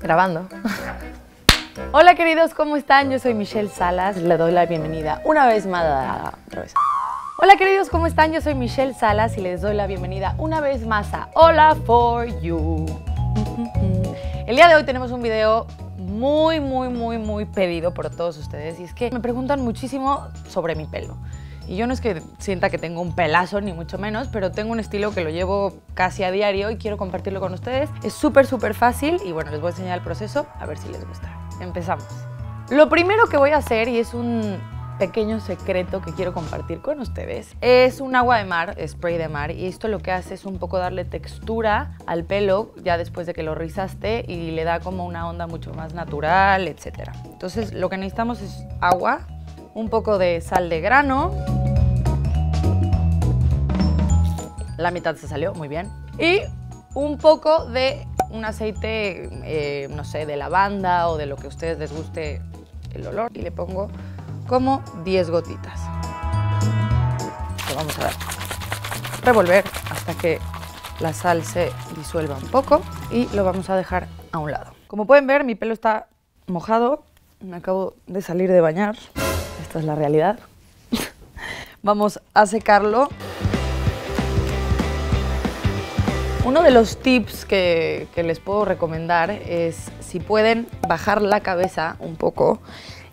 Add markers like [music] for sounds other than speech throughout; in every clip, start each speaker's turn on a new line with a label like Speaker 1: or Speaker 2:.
Speaker 1: Grabando. Hola queridos, ¿cómo están? Yo soy Michelle Salas, le doy la bienvenida una vez más a... Otra vez. Hola queridos, ¿cómo están? Yo soy Michelle Salas y les doy la bienvenida una vez más a Hola for You. El día de hoy tenemos un video muy, muy, muy, muy pedido por todos ustedes y es que me preguntan muchísimo sobre mi pelo. Y yo no es que sienta que tengo un pelazo, ni mucho menos, pero tengo un estilo que lo llevo casi a diario y quiero compartirlo con ustedes. Es súper, súper fácil y bueno, les voy a enseñar el proceso a ver si les gusta. Empezamos. Lo primero que voy a hacer, y es un pequeño secreto que quiero compartir con ustedes, es un agua de mar, spray de mar, y esto lo que hace es un poco darle textura al pelo ya después de que lo rizaste y le da como una onda mucho más natural, etc. Entonces lo que necesitamos es agua, un poco de sal de grano, la mitad se salió, muy bien, y un poco de un aceite, eh, no sé, de lavanda o de lo que a ustedes les guste el olor. Y le pongo como 10 gotitas. Lo vamos a revolver hasta que la sal se disuelva un poco y lo vamos a dejar a un lado. Como pueden ver, mi pelo está mojado, me acabo de salir de bañar, esta es la realidad. [laughs] vamos a secarlo Uno de los tips que, les puedo recomendar es si pueden bajar la cabeza un poco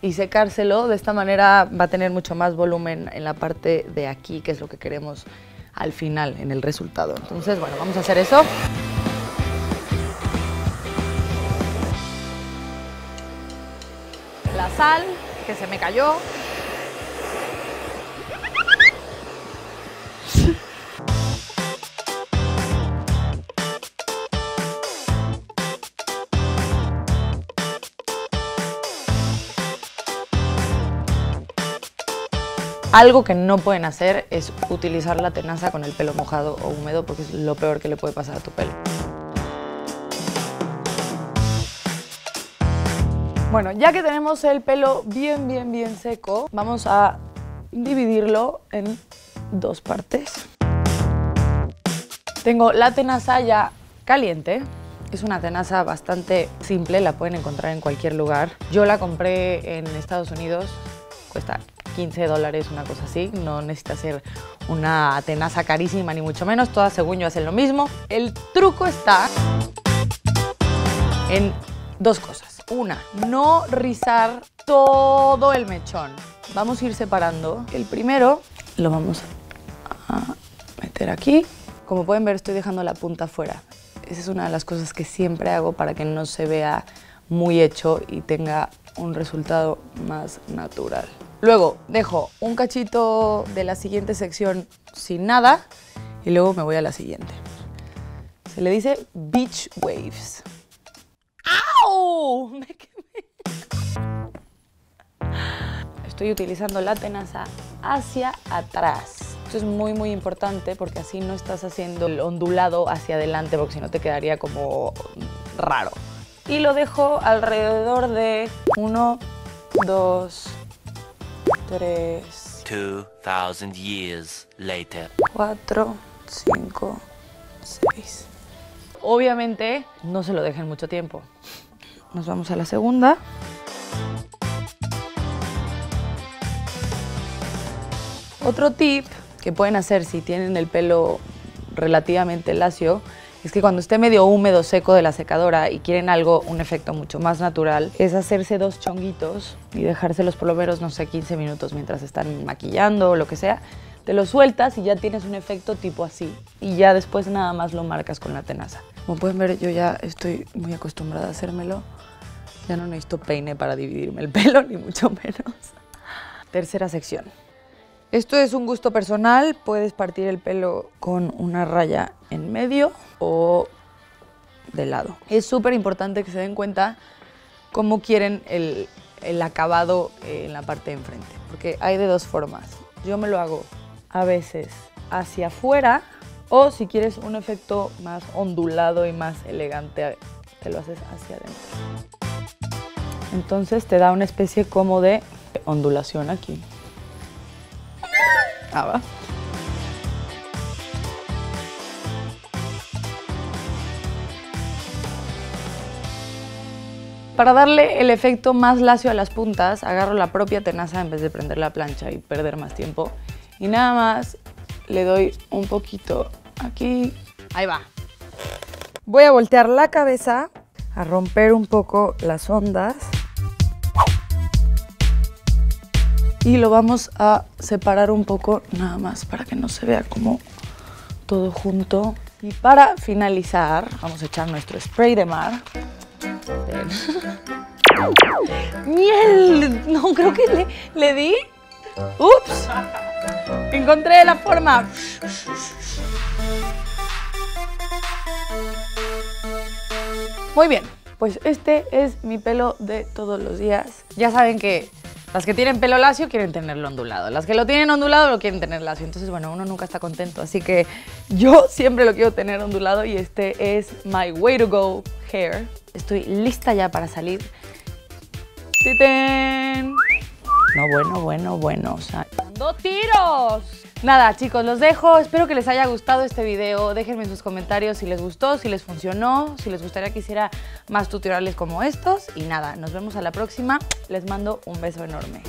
Speaker 1: y secárselo, de esta manera va a tener mucho más volumen en la parte de aquí, que es lo que queremos al final, en el resultado. Entonces, bueno, vamos a hacer eso. La sal, que se me cayó, Algo que no pueden hacer es utilizar la tenaza con el pelo mojado o húmedo porque es lo peor que le puede pasar a tu pelo. Bueno, ya que tenemos el pelo bien, bien, bien seco, vamos a dividirlo en dos partes. Tengo la tenaza ya caliente. Es una tenaza bastante simple, la pueden encontrar en cualquier lugar. Yo la compré en Estados Unidos, cuesta 15 dólares, una cosa así. No necesita ser una tenaza carísima, ni mucho menos. Todas, según yo, hacen lo mismo. El truco está en dos cosas. Una, no rizar todo el mechón. Vamos a ir separando. El primero lo vamos a meter aquí. Como pueden ver, estoy dejando la punta fuera. Esa es una de las cosas que siempre hago para que no se vea muy hecho y tenga un resultado más natural. Luego dejo un cachito de la siguiente sección sin nada y luego me voy a la siguiente. Se le dice beach waves. ¡Au! [laughs] Me quemé. Estoy utilizando la tenaza hacia atrás. Esto es muy muy importante porque así no estás haciendo el ondulado hacia adelante porque si no te quedaría como raro. Y lo dejo alrededor de 1, 2, 3, 2000 years later. 4, 5, 6. Obviamente no se lo dejen mucho tiempo. Nos vamos a la segunda. Otro tip que pueden hacer si tienen el pelo relativamente lacio es que cuando esté medio húmedo, seco de la secadora y quieren algo, un efecto mucho más natural, es hacerse dos chonguitos y dejárselos por lo menos, no sé, 15 minutos mientras están maquillando o lo que sea. Te lo sueltas y ya tienes un efecto tipo así. Y ya después nada más lo marcas con la tenaza. Como pueden ver, yo ya estoy muy acostumbrada a hacérmelo. Ya no necesito peine para dividirme el [laughs] pelo, ni mucho menos. Tercera sección. Esto es un gusto personal, puedes partir el pelo con una raya en medio o de lado. Es súper importante que se den cuenta cómo quieren el, acabado en la parte de enfrente, porque hay de dos formas. Yo me lo hago a veces hacia afuera o si quieres un efecto más ondulado y más elegante, te lo haces hacia adentro. Entonces te da una especie como de ondulación aquí. Ah, Para darle el efecto más lacio a las puntas, agarro la propia tenaza en vez de prender la plancha y perder más tiempo. Y nada más le doy un poquito aquí. Ahí va. Voy a voltear la cabeza, a romper un poco las ondas. Y lo vamos a separar un poco nada más para que no se vea como todo junto. Y para finalizar, vamos a echar nuestro spray de mar. [laughs] ¡Miel! No, creo que le, le di. ¡Ups! Encontré la forma. Muy bien, pues este es mi pelo de todos los días. Ya saben que las que tienen pelo lacio quieren tenerlo ondulado. Las que lo tienen ondulado lo quieren tener lacio. Entonces, bueno, uno nunca está contento. Así que yo siempre lo quiero tener ondulado y este es my way to go hair. Estoy lista ya para salir. ¡Titen! No, bueno, bueno, bueno. O sea, ¡dando tiros! Nada, chicos, los dejo. Espero que les haya gustado este video. Déjenme en sus comentarios si les gustó, si les funcionó, si les gustaría que hiciera más tutoriales como estos. Y nada, nos vemos a la próxima. Les mando un beso enorme.